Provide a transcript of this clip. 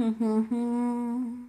Mm-hmm.